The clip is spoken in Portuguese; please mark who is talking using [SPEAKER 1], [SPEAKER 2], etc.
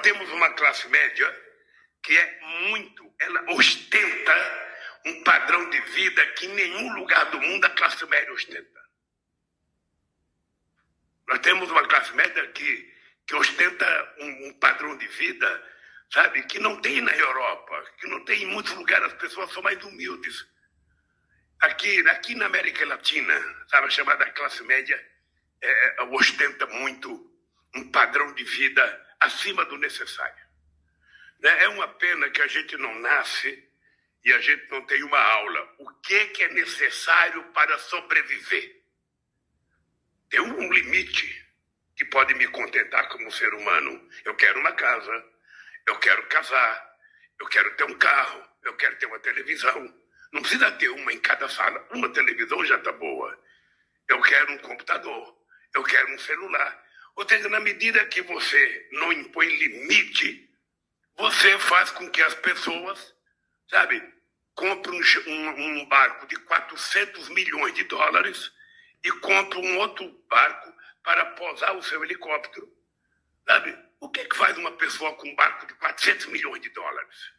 [SPEAKER 1] Nós temos uma classe média que é muito, ela ostenta um padrão de vida que em nenhum lugar do mundo a classe média ostenta. Nós temos uma classe média que, que ostenta um, um padrão de vida, sabe, que não tem na Europa, que não tem em muitos lugares, as pessoas são mais humildes. Aqui, aqui na América Latina, sabe, a chamada classe média é, ostenta muito um padrão de vida acima do necessário. Né? É uma pena que a gente não nasce e a gente não tem uma aula. O que, que é necessário para sobreviver? Tem um limite que pode me contentar como ser humano. Eu quero uma casa, eu quero casar, eu quero ter um carro, eu quero ter uma televisão. Não precisa ter uma em cada sala. Uma televisão já está boa. Eu quero um computador, eu quero um celular. Ou seja, na medida que você não impõe limite, você faz com que as pessoas, sabe, comprem um, um, um barco de 400 milhões de dólares e comprem um outro barco para posar o seu helicóptero. Sabe? O que, que faz uma pessoa com um barco de 400 milhões de dólares?